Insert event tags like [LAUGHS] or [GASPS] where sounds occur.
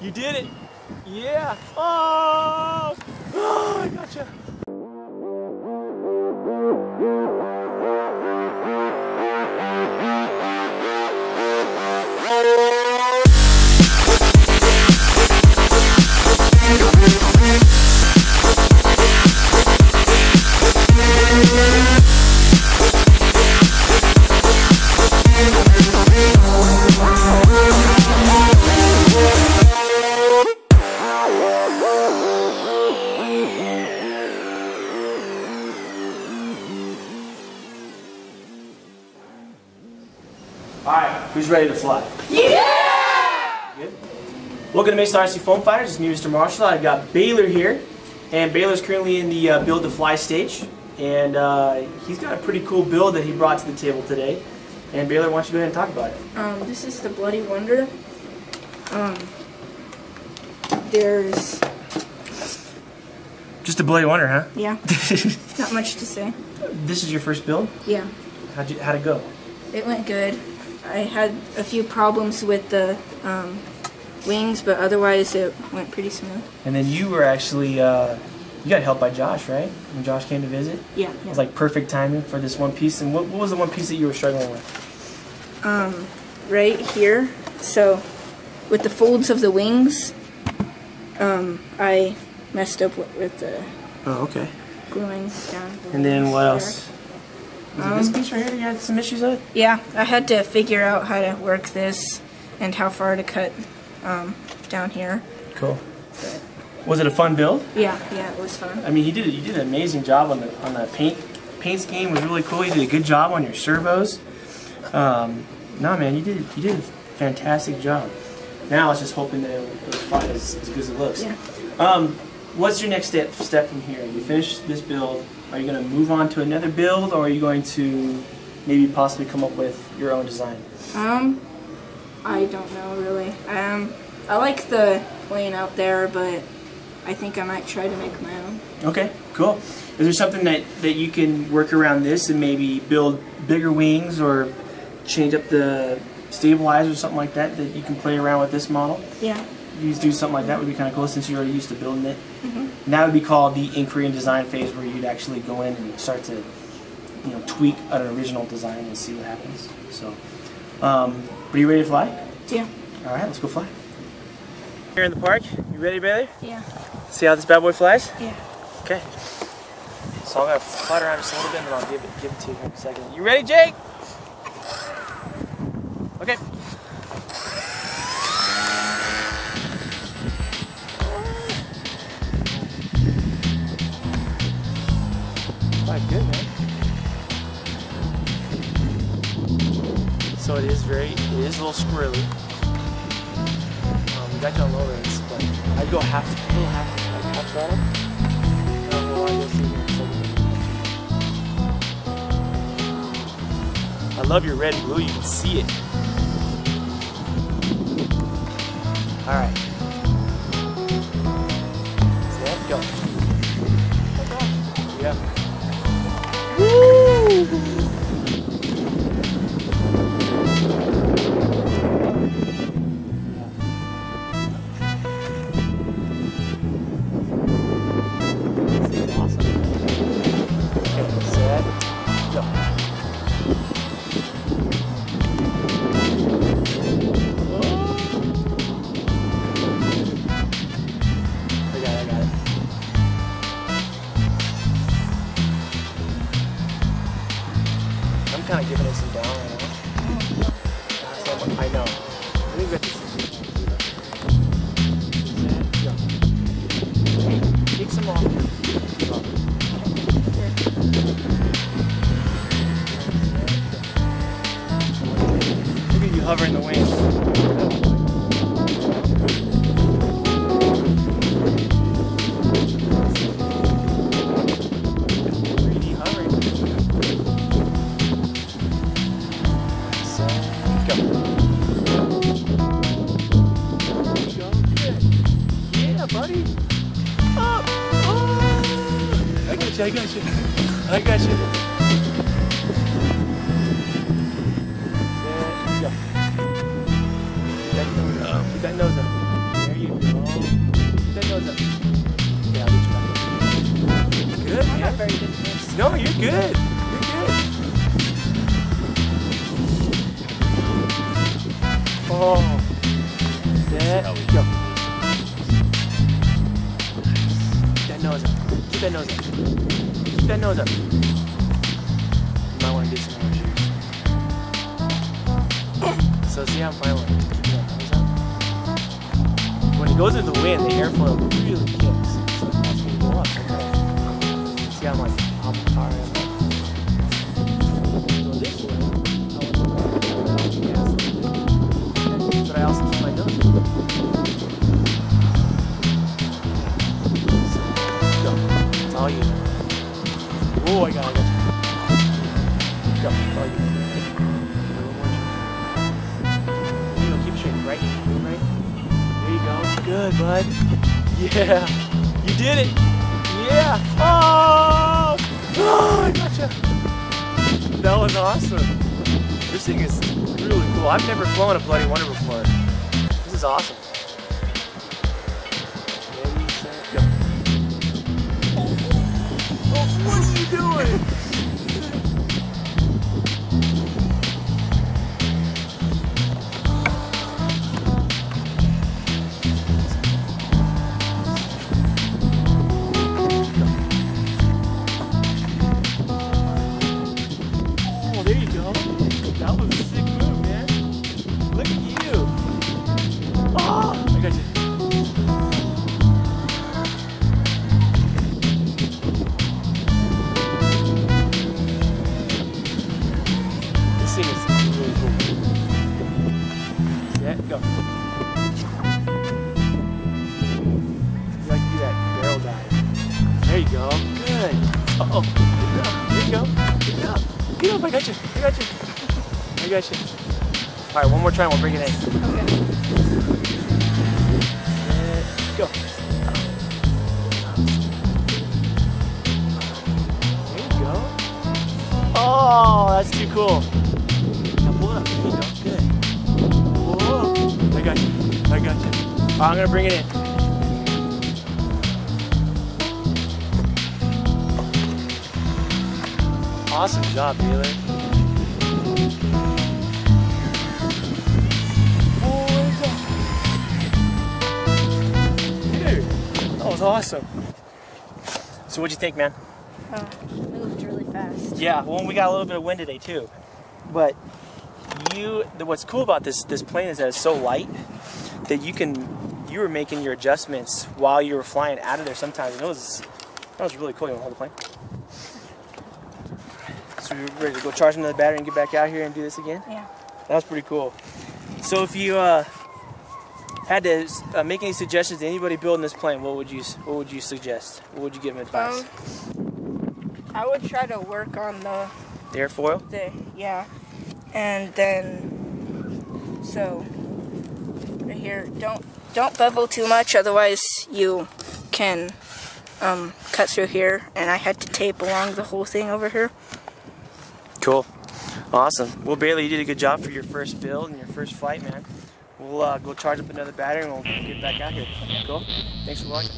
You did it. Yeah. Oh, [GASPS] oh I gotcha. All right, who's ready to fly? Yeah! Good. Welcome to Mesa RC Foam Fighters. It's me, Mr. Marshall. I've got Baylor here, and Baylor's currently in the uh, build to fly stage, and uh, he's got a pretty cool build that he brought to the table today. And Baylor, why don't you go ahead and talk about it? Um, this is the Bloody Wonder. Um, there's, Just a bloody wonder, huh? yeah, [LAUGHS] not much to say. this is your first build. Yeah, How'd, you, how'd it go? it went good. I had a few problems with the um, wings, but otherwise it went pretty smooth. And then you were actually uh, you got help by Josh, right? When Josh came to visit, Yeah, it was like perfect timing for this one piece. And what, what was the one piece that you were struggling with? um, right here. So, with the folds of the wings, um, I messed up with, with the Oh, okay. gluing down. the And then what there. else? Was it this piece right here you had some issues with? Yeah, I had to figure out how to work this and how far to cut um, down here. Cool. Was it a fun build? Yeah, yeah, it was fun. I mean, you did you did an amazing job on the on the paint paint scheme was really cool. You did a good job on your servos. Um, no, man, you did you did a fantastic job. Now I was just hoping that it would fly as, as good as it looks. Yeah. Um, what's your next step step from here? You finish this build. Are you going to move on to another build, or are you going to maybe possibly come up with your own design? Um, I don't know really. Um, I like the plane out there, but I think I might try to make my own. Okay, cool. Is there something that, that you can work around this and maybe build bigger wings or change up the stabilizer or something like that that you can play around with this model? Yeah. You do something like that would be kind of cool since you're already used to building it. And that would be called the inquiry and design phase where you'd actually go in and start to you know, tweak an original design and see what happens. So, um, are you ready to fly? Yeah. All right, let's go fly. Here in the park, you ready, Bailey? Yeah. See how this bad boy flies? Yeah. Okay. So I'm gonna flutter around just a little bit, and then I'll give it give it to you here in a second. You ready, Jake? Squirrely. Um, we got on low rates, but I'd go half, little half, like half throttle. I a second. I love your red and blue, you can see it. Alright. Kind of giving it some down right now. I know. Think we got this. Take some off. Look at you hovering the wings. Yeah. I got you, I got you. I got you. Set, go. That nose up. That. There you go. nose up. Yeah. Good, this. No, you're good. You're good. Oh. Set. Go. Nose up. Keep that nose up. Keep that nose up. You might want to get some more shoes. So see how I'm fine with that nose up? When it goes into the wind, the airflow really kicks. Oh, I got it. Go. All you. Know, keep straight. Right. Right. There you go. Good, bud. Yeah. You did it. Yeah. Oh. Oh, I gotcha. That was awesome. This thing is really cool. I've never flown a Bloody Wonder before. This is awesome. Doing? Oh, there you go. That was a sick move, man. Look at you. Oh. Uh oh. There you go. Get up. Get up. I got you. I got you. I got you. All right, one more time. We'll bring it in. Okay. Set, go. There you go. Oh, that's too cool. Now pull up. There you go. Good. Whoa. I got you. I got you. Right, I'm gonna bring it in. Awesome job, Baylor. Dude, that was awesome. So what'd you think, man? Oh, it moved really fast. Yeah, well, we got a little bit of wind today too. But you, the- what's cool about this this plane is that it's so light that you can you were making your adjustments while you were flying out of there sometimes, and it was that was really cool. You want to hold the plane? So you ready to go charge another battery and get back out here and do this again? Yeah. That was pretty cool. So if you uh, had to uh, make any suggestions to anybody building this plane, what would you what would you suggest? What would you give them advice? Um, I would try to work on the the airfoil? the yeah, and then so right here don't don't bevel too much, otherwise you can um, cut through here. And I had to tape along the whole thing over here. Cool. Awesome. Well, Bailey, you did a good job for your first build and your first flight, man. We'll uh, go charge up another battery and we'll get back out here. Cool. Thanks for watching.